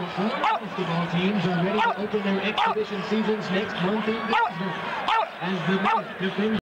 All basketball teams are ready to open their exhibition seasons next month in Gainesville. As the defending